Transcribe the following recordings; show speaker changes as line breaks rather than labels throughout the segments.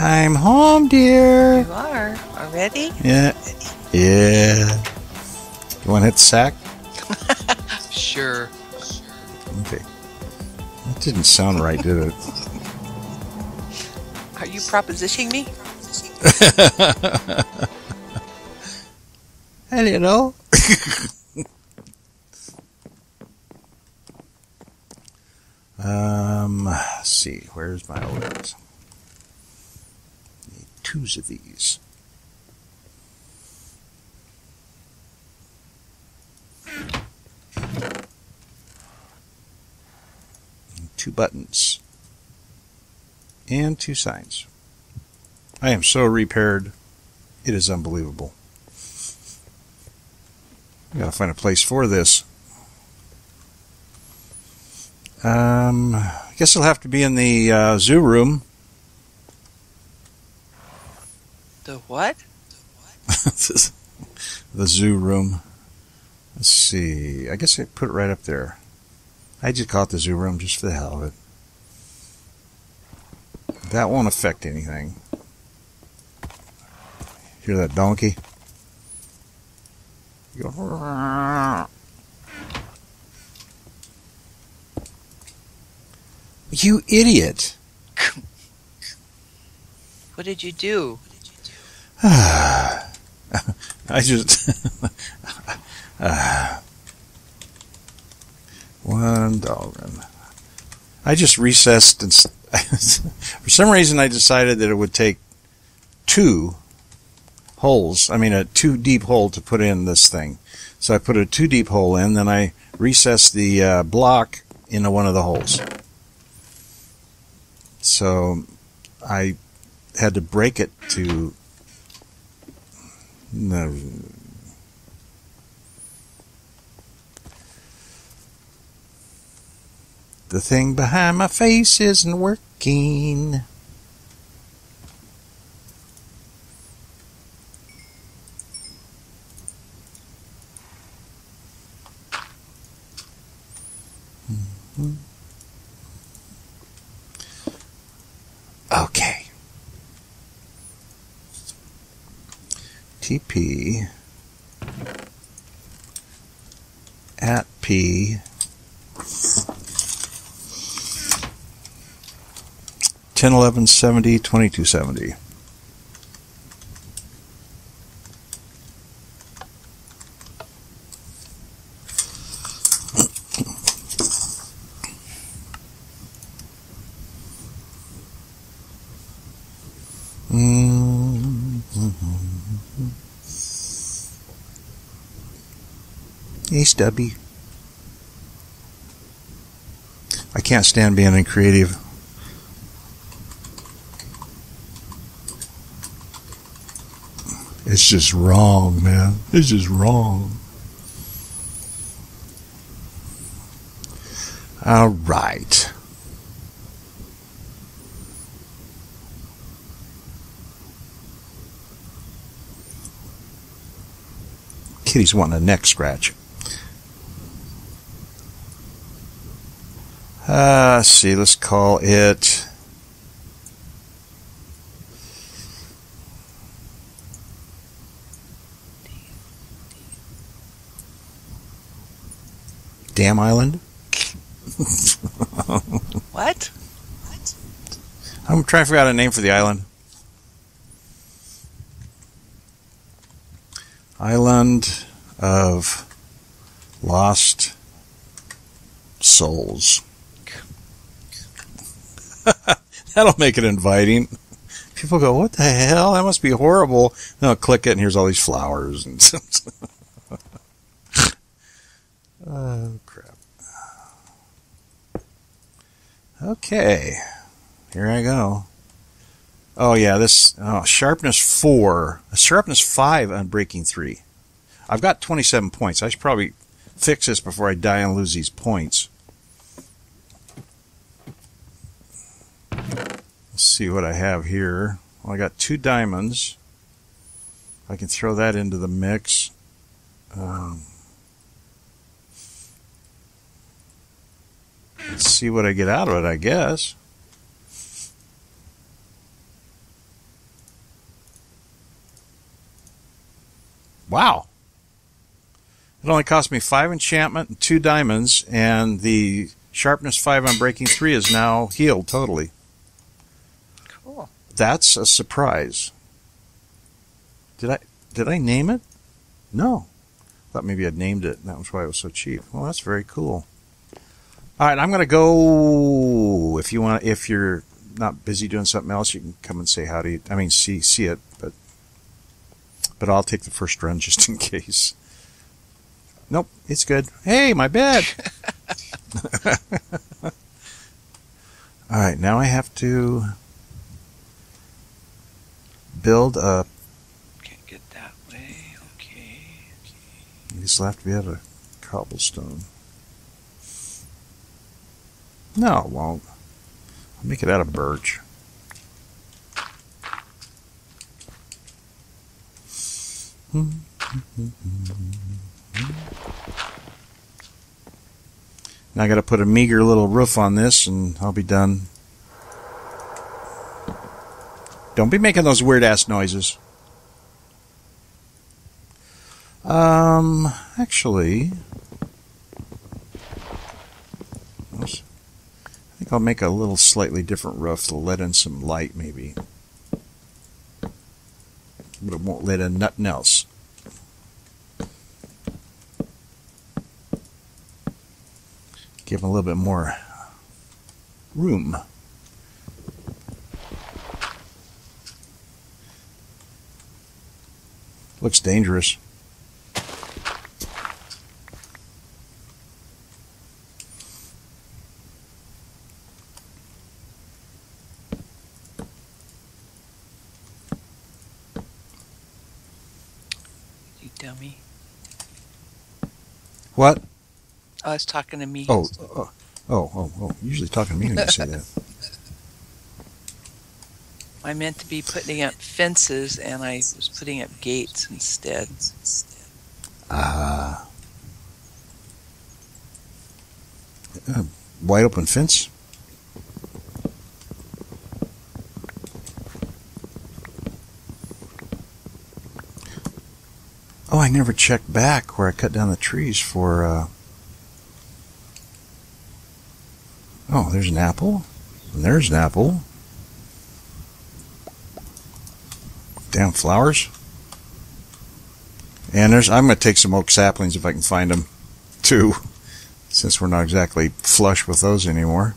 I'm home, dear.
You are already?
Yeah. Yeah. You want to hit sack?
Sure.
Okay. That didn't sound right, did it?
Are you propositioning me?
Hello. um, let's see. Where's my others? Twos of these. Two buttons. And two signs. I am so repaired. It is unbelievable. I gotta find a place for this. Um, I guess it'll have to be in the uh, zoo room.
What?
the zoo room. Let's see. I guess I put it right up there. I just call it the zoo room just for the hell of it. That won't affect anything. Hear that donkey? You idiot.
What did you do?
I just. one dollar. I just recessed and. For some reason, I decided that it would take two holes. I mean, a two deep hole to put in this thing. So I put a two deep hole in, then I recessed the uh, block into one of the holes. So I had to break it to. No. The thing behind my face isn't working. Okay. TP P 10 11 70 22 70. Mm-hmm. Hey, Stubby. I can't stand being in creative. It's just wrong, man. It's just wrong. All right. Kitty's wanting a neck scratch. Uh, let's see, let's call it. Damn Island?
What?
I'm trying to figure out a name for the island. Island of Lost Souls. That'll make it inviting. People go, "What the hell? That must be horrible." I'll click it, and here's all these flowers and. oh crap! Okay, here I go. Oh yeah, this oh, sharpness four, sharpness five Unbreaking three. I've got 27 points. I should probably fix this before I die and lose these points. Let's see what I have here. Well, I got two diamonds. I can throw that into the mix. Um, let's see what I get out of it, I guess. Wow. It only cost me five enchantment and two diamonds, and the sharpness five Unbreaking three is now healed totally. That's a surprise. Did I did I name it? No. I Thought maybe I'd named it. That was why it was so cheap. Well, that's very cool. All right, I'm gonna go. If you want, if you're not busy doing something else, you can come and say howdy. I mean, see see it, but but I'll take the first run just in case. Nope, it's good. Hey, my bed. All right, now I have to build a.
Can't get that way. Okay.
This will have to be out of cobblestone. No, it won't. I'll make it out of birch. Now I got to put a meager little roof on this, and I'll be done. Don't be making those weird ass noises. Um, actually. I think I'll make a little slightly different roof to let in some light, maybe. But it won't let in nothing else. Give 'em a little bit more room. Looks dangerous.
You dummy.
What?
Oh, I was talking to me.
Oh, uh, oh, oh, oh, oh. Usually talking to me when you say that.
I meant to be putting up fences, and I was putting up gates instead.
Ah. Uh, wide open fence? Oh, I never checked back where I cut down the trees for. Uh... Oh, there's an apple. And there's an apple. Damn flowers. And there's. I'm going to take some oak saplings if I can find them, too, since we're not exactly flush with those anymore.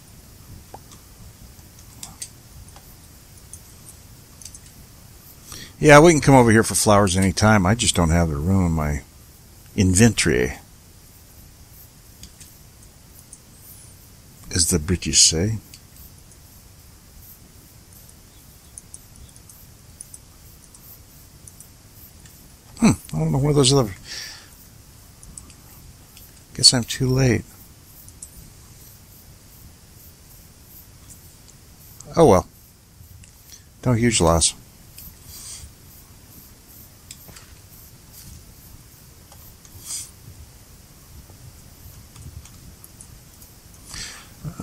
Yeah, we can come over here for flowers anytime. I just don't have the room in my inventory, as the British say. Hmm, I don't know where those other. Guess I'm too late. Oh well. No huge loss.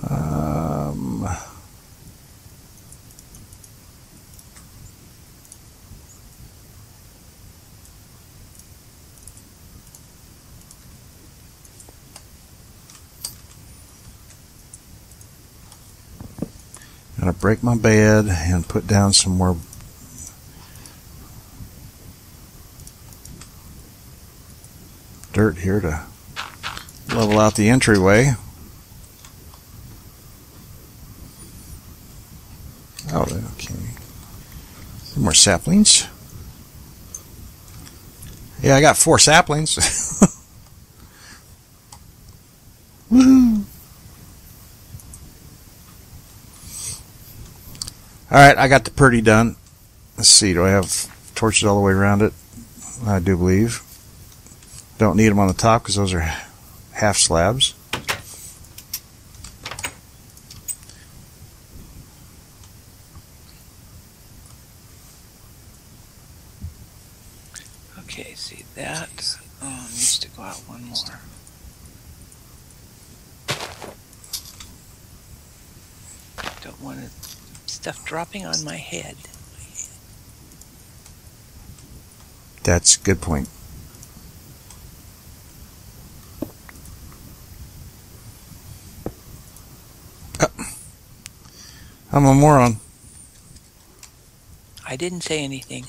Um, gonna break my bed and put down some more dirt here to level out the entryway. Oh, okay. Some more saplings. Yeah, I got four saplings. All right, I got the purdy done. Let's see. Do I have torches all the way around it? I do believe. Don't need them on the top because those are half slabs.
dropping on my head.
That's a good point. Uh, I'm a moron.
I didn't say anything.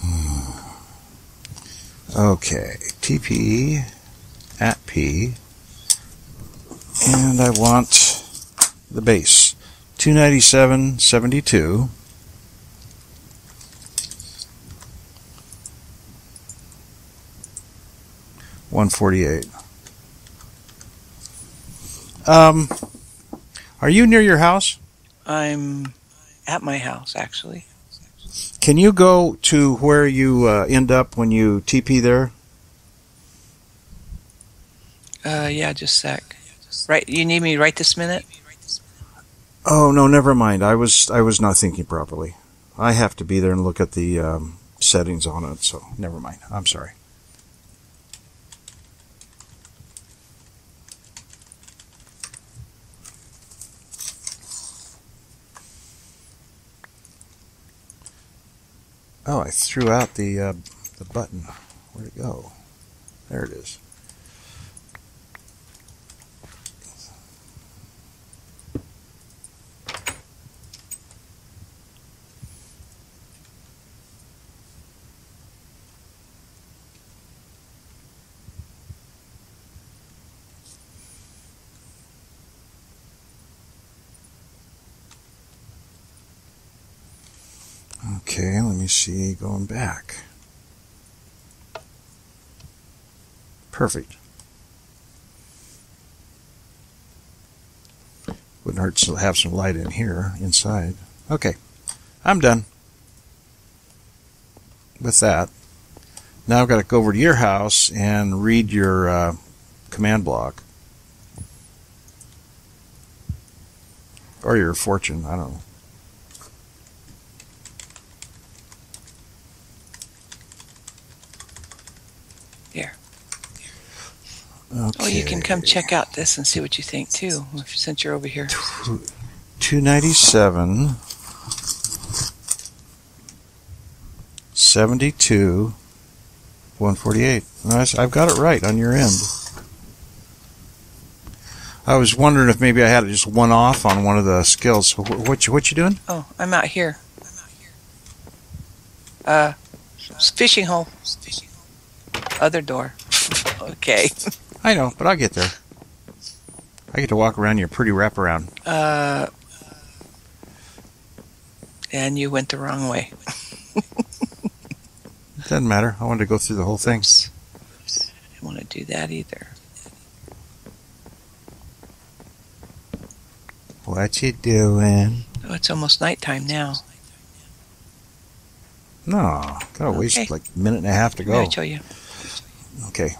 Hmm.
okay, TP at P, and I want the base 297.72. One forty eight. Um, are you near your house?
I'm at my house, actually.
Can you go to where you uh, end up when you TP there?
Uh, yeah, just sec. Right, you need me right this minute?
Oh no, never mind. I was I was not thinking properly. I have to be there and look at the um, settings on it. So never mind. I'm sorry. Oh, I threw out the uh, the button. Where'd it go? There it is. Okay, let me see. Going back. Perfect. Wouldn't hurt to have some light in here, inside. Okay, I'm done with that. Now I've got to go over to your house and read your uh, command block. Or your fortune, I don't know.
There.
Okay.
Oh, you can come check out this and see what you think too, since you're over here.
297 72 148 nice i've got it right on your end i was wondering if maybe i had just one off on one of the skills what you what you doing
Oh, I'm out here. I'm out here. Uh, fishing hole. Other door. okay.
I know but i'll get there i get to walk around your pretty wraparound
Uh, and you went the wrong way.
doesn't matter i wanted to go through the whole thing
Oops. I don't want to do that either.
what you doing
Oh, it's almost nighttime now.
no gotta waste like a minute and a half to
go. Gonna show you.
Okay.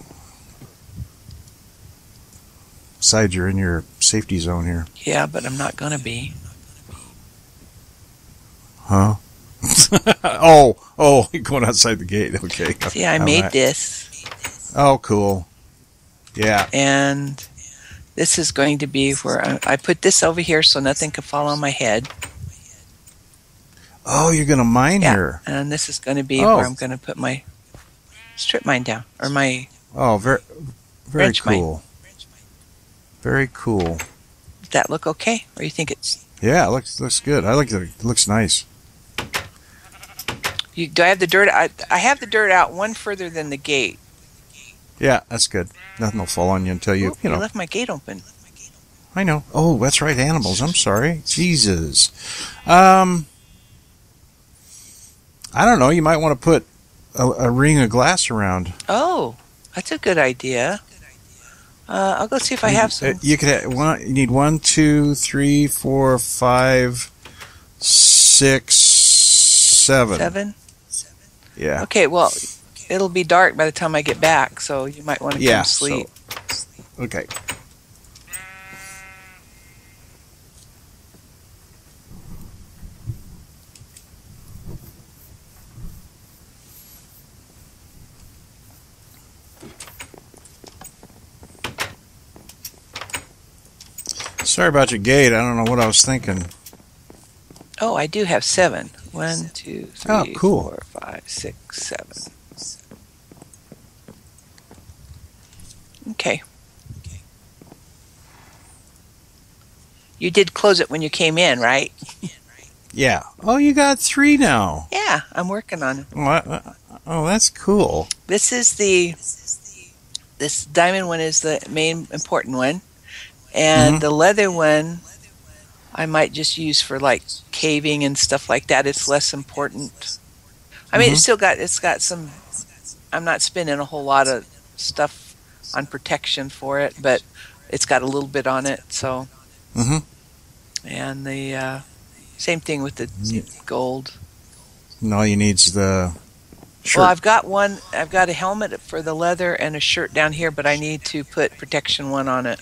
Besides, you're in your safety zone here.
Yeah, but I'm not gonna be.
Huh? oh, oh, you're going outside the gate. Okay.
See, I made
not-
this,
Oh, cool. Yeah.
and this is going to be where I, I put this over here so nothing can fall on my head.
Oh, you're going to mine
Yeah.
here.
And this is going to be
Oh.
where I'm going to put my strip mine down, or my.
Oh, very, very
cool. mine.
Very cool.
Does that look okay, or you think it's?
Yeah, it looks looks good. I like it. It looks nice.
You, do I have the dirt? I, I have the dirt out one further than the gate.
Yeah, that's good. Nothing will fall on you until you, you
I left my gate open.
I know. Oh, that's right. Animals. I'm sorry. Jesus. Um, I don't know. You might want to put a, a ring of glass around.
Oh, that's a good idea. Uh, I'll go see if I have some.
You could have one. You need one, two, three, four, five, six, seven.
Seven.
Yeah.
Okay, well, it'll be dark by the time I get back, so you might want to
Yeah.
sleep.
So, okay. Sorry about your gate. I don't know what I was thinking.
Oh, I do have seven. One, two, oh, three,
Oh, cool.
four, five, six, seven. Okay. You did close it when you came in, right?
Yeah. Oh, you got three now.
Yeah, I'm working on it.
What? Oh, that's cool.
This is the this diamond one is the main important one, and
Mhm.
the leather one I might just use for like caving and stuff like that. It's less important. I mean,
Mhm.
it's still got it's got some. I'm not spending a whole lot of stuff on protection for it, but it's got a little bit on it. So,
Mhm.
and the uh, same thing with the gold.
And all you need's the shirt.
Well, I've got one. I've got a helmet for the leather and a shirt down here, but I need to put protection one on it.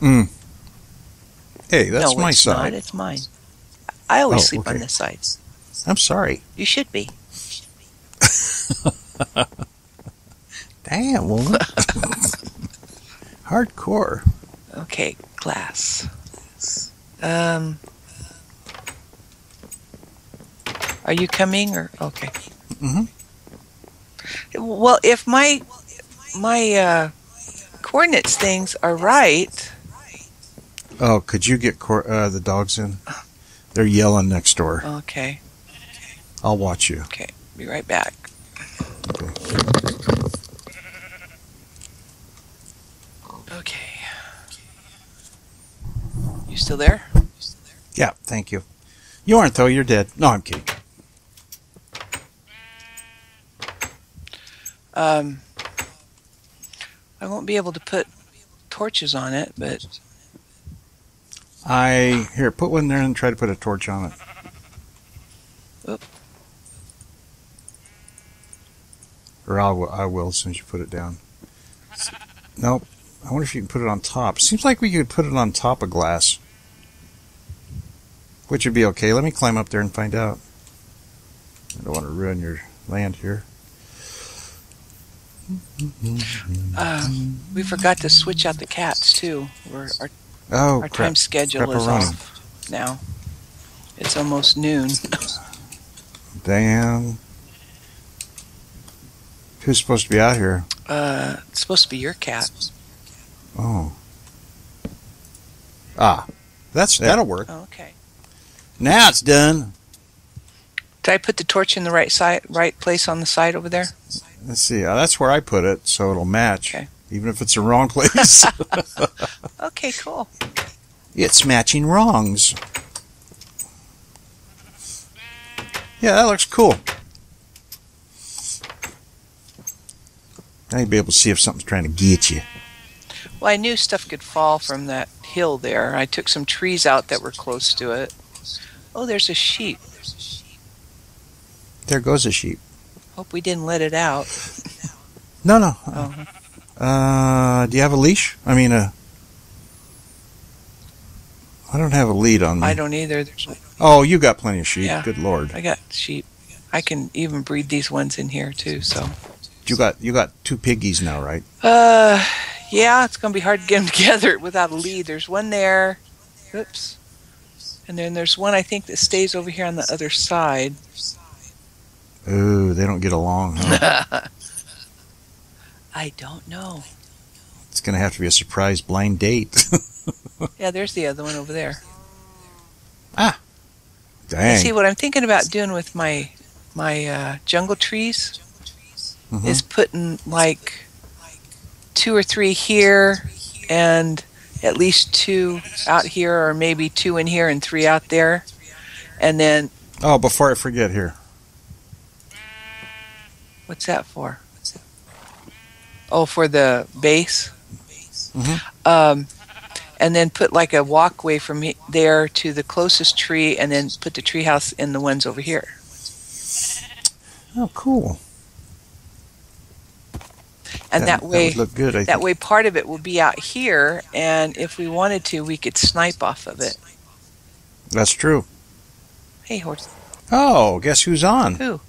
Hey, that's
no,
my
it's
side.
not. It's mine. I always
Oh,
sleep on
okay.
this side.
I'm sorry.
You should be.
Damn, woman. Hardcore.
Okay, glass. Um, are you coming or okay?
Mhm.
Well, if my my uh, coordinates things are right,
Oh, could you get cor- uh, the dogs in? They're yelling next door.
okay.
I'll watch you.
Okay, be right back. Okay. You still there?
Yeah, thank you. You aren't though. You're dead. No, I'm kidding.
Um, I won't be able to put torches on it, but
I here put one there and try to put a torch on it.
Oop.
Or I will, I will as soon as you put it down. S- Nope. I wonder if you can put it on top. Seems like we could put it on top of glass. Which would be okay. Let me climb up there and find out. I don't want to ruin your land here.
uh, we forgot to switch out the cats too. We're, our
Oh,
our
crap.
time schedule is
Pepperoni.
off now. It's almost noon.
Damn. Who's supposed to be out here?
Uh, it's supposed to be your cat.
Oh. Ah. That's that'll work.
Oh, okay.
Now it's done.
Did I put the torch in the right side, right place on the side over there?
Let's see. Uh, that's where I put it, so it'll match.
Okay.
Even if it's the wrong place.
Okay, cool.
it's matching wrongs. Yeah, that looks cool. Now you'll be able to see if something's trying to get you.
Well, I knew stuff could fall from that hill there. I took some trees out that were close to it. Oh, there's a sheep.
There goes a sheep.
Hope we didn't let it out.
No, no.
Oh,
Uh, do you have a leash? I mean, a. I don't have a lead on me.
I don't either. There's,
Oh, you got plenty of sheep.
Yeah.
Good lord.
I got sheep. I can even breed these ones in here too. So,
You got you got two piggies now, right?
uh, yeah, it's gonna be hard to get them together without a lead. There's one there. Oops. And then there's one I think that stays over here on the other side.
Ooh, they don't get along. Huh?
I don't know.
it's gonna have to be a surprise blind date.
Yeah, there's the other one over there.
Ah, dang.
See what I'm thinking about doing with my my uh, jungle trees
Mhm.
is putting like two or three here and at least two out here or maybe two in here and three out there and then
Oh, before I forget here.
what's that for oh for the base
Mhm.
um, and then put like a walkway from he- there to the closest tree and then put the treehouse in the ones over here
Oh, cool.
and that, way
would look good.
That
think.
way, part of it will be out here, and if we wanted to, we could snipe off of it.
That's true.
Hey, horse.
Oh, guess who's on?
Who?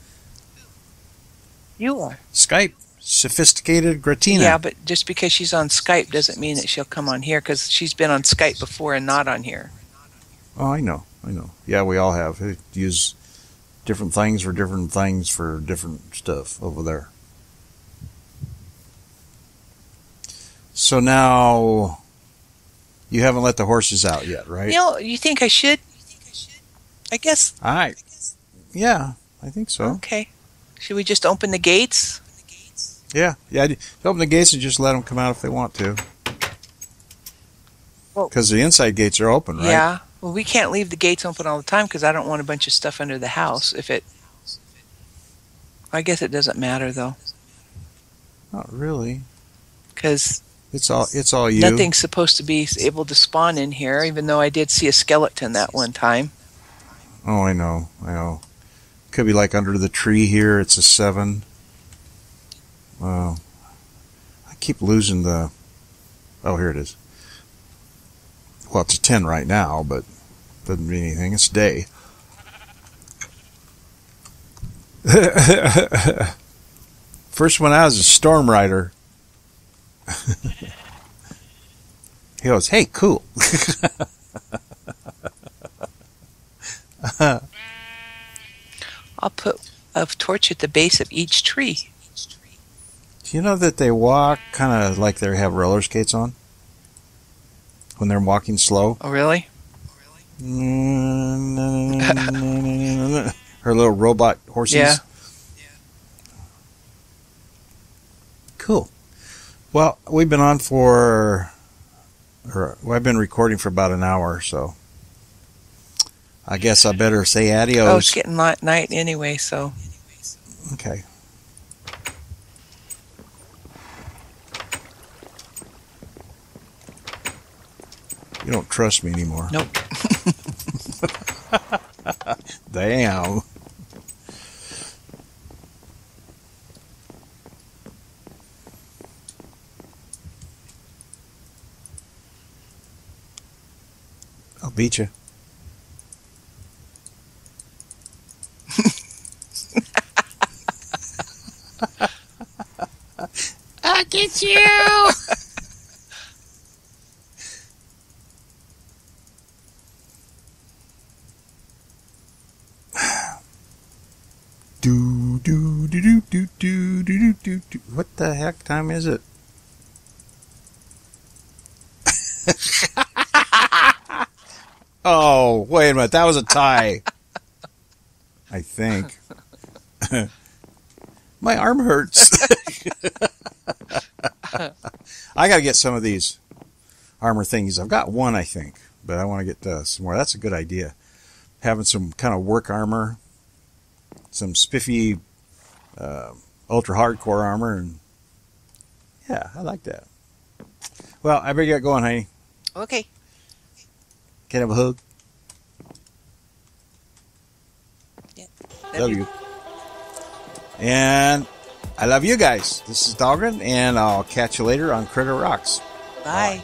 You are.
Skype. Sophisticated Gratina.
Yeah, but just because she's on Skype doesn't mean that she'll come on here because she's been on Skype before and not on here.
Oh, I know. I know. Yeah, we all have. We use different things for different things for different stuff over there. So now you haven't let the horses out yet, right?
You know, you think I should? I guess.
All right. Yeah, I think so.
Okay. Should we just open the gates?
Yeah, yeah. you Open the gates and just let them come out if they want to.
Well-
Because the inside gates are open, right?
Yeah. Well, we can't leave the gates open all the time because I don't want a bunch of stuff under the house. If it, I guess it doesn't matter though,
Not really.
because
It's all it's all you.
nothing's supposed to be able to spawn in here. Even though I did see a skeleton that one time.
Oh, I know. I know. Could be like under the tree here. It's a seven. Wow. I keep losing the. Oh, here it is. Well, it's a ten right now, but doesn't mean anything. It's day. First one out is a storm rider. he goes, "Hey, cool."
I'll put a torch at the base of each tree.
Do you know that they walk kind of like they have roller skates on when they're walking slow?
Oh, really?
Her little robot horses.
Yeah.
Cool. Well, we've been on for, or well, I've been recording for about an hour, or so I guess I better say adios.
Oh, it's getting night anyway, so
Okay. You don't trust me anymore.
Nope.
Damn. I'll beat you.
I'll get you.
heck time is it? oh, wait a minute. That was a tie. I think. My arm hurts. I got to get some of these armor thingies. I've got one, I think, but I want to get uh, some more. That's a good idea. Having some kind of work armor some spiffy uh, ultra hardcore armor and yeah i like that. Well i better get going honey.
Okay.
can I have a hug? Yeah. love you. and i love you guys. This is Dahlgren, and i'll catch you later on Critters Rock.
Bye.